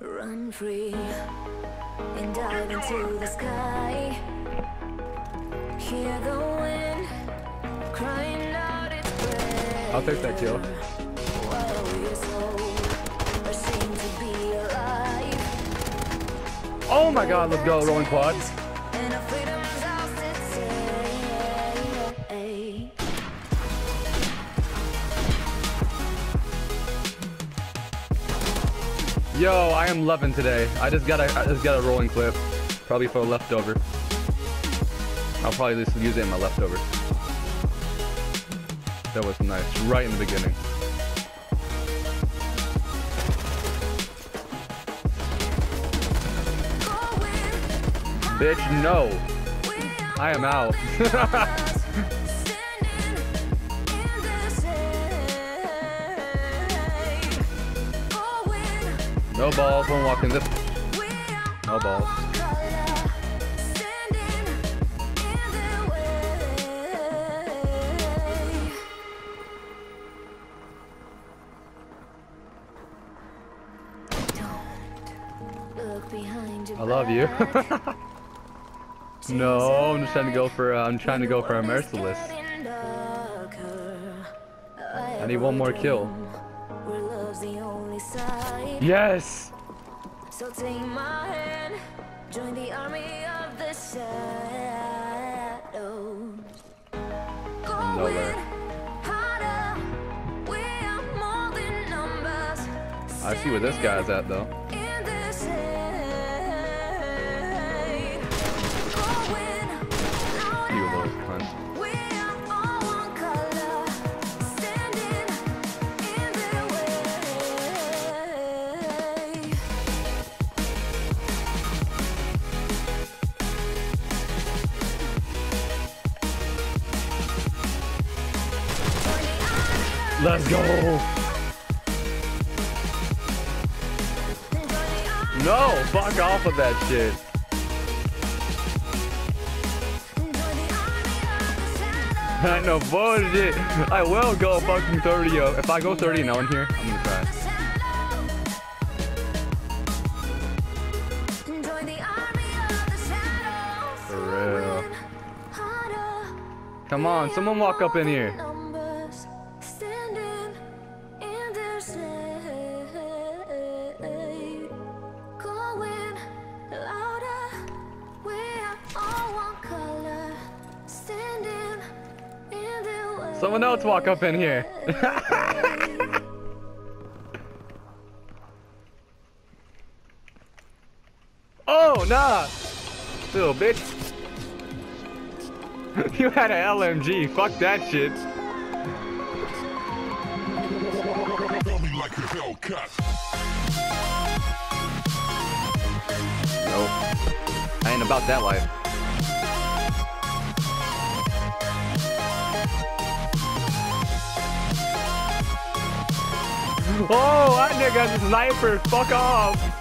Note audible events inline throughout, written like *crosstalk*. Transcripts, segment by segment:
Run free and dive into the sky. Hear the wind crying out its prayer. I'll take that kill. While your soul ashamed to be alive. Oh my god, let's go, rolling quads. Yo, I am loving today. I just got a I just got a rolling clip. Probably for a leftover. I'll probably just use it in my leftover. That was nice. Right in the beginning. Bitch, no. I am out. *laughs* no balls, won't walk in this. No balls. I love you. *laughs* no, I'm just trying to go for. Uh, I'm trying to go for a merciless. I need one more kill. Yes. So take my hand, join the army of the shadows. Nowhere. Harder, we are more than numbers. I see where this guy's at though. Let's go. No, fuck off of that shit. *laughs* I know bullshit. I will go fucking 30 yo. If I go 30 and 0 in here, I'm gonna cry. Come on, someone walk up in here. Someone else walk up in here. *laughs* oh, nah. Little bitch. *laughs* you had an LMG. Fuck that shit. Nope. I ain't about that life. Oh, that nigga's a sniper. Fuck off.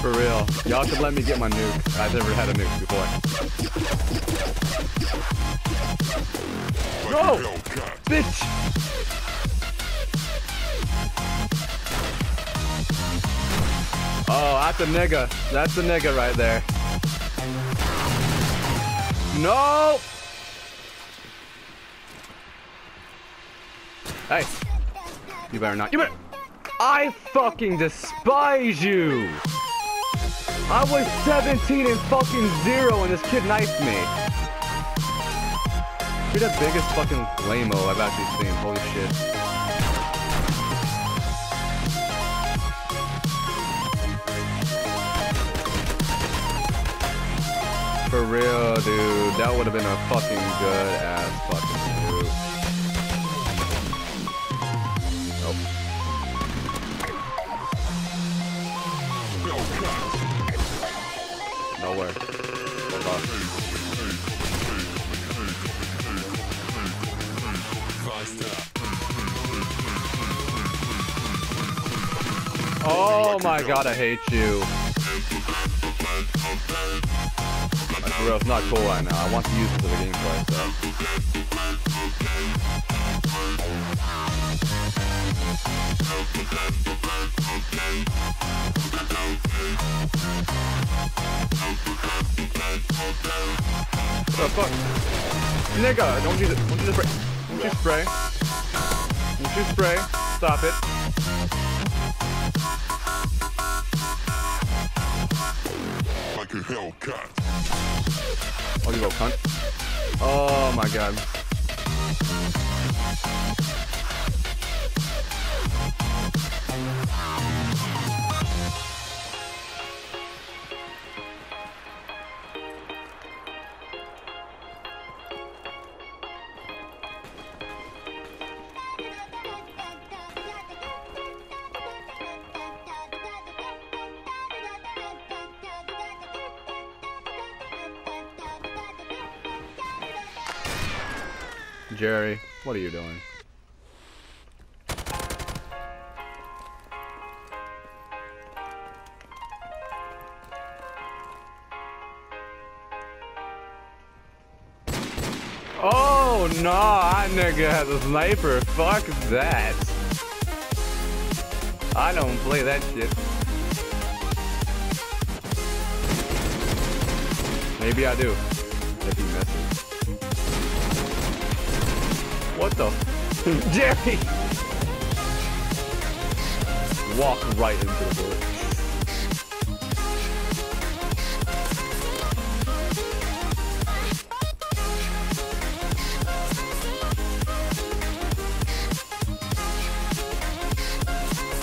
For real. Y'all should let me get my nuke. I've never had a nuke before. No! Bitch! Oh, that's a nigga. That's a nigga right there. No! Hey. You better not. You better. I fucking despise you! I was 17 and fucking zero and this kid knifed me. You're the biggest fucking lame I've actually seen. Holy shit. For real, dude. That would have been a fucking good ass fucking move. Oh my god, I hate you. Real, it's not cool right now. I want to use it for the gameplay, so. The fuck? Nigga, don't use it. Don't use the spray. Don't you spray. Don't you spray. Stop it. Like a Hellcat. Oh, you go cunt. Oh my god. Jerry, what are you doing? Oh no, I nigga has a sniper. Fuck that. I don't play that shit. Maybe I do. If he misses. What the? *laughs* Jerry! Walk right into the bullet.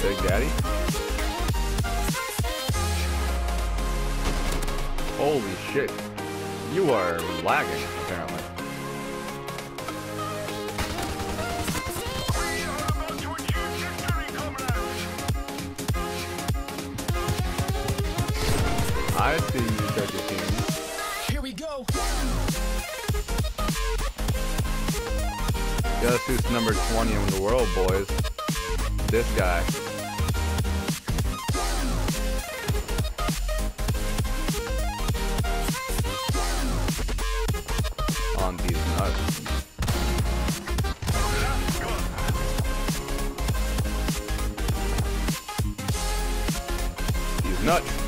Big Daddy? Holy shit. You are lagging, apparently. I see you, Judge King. Here we go. Guess who's number 20 in the world, boys? This guy. On these nuts. These nuts.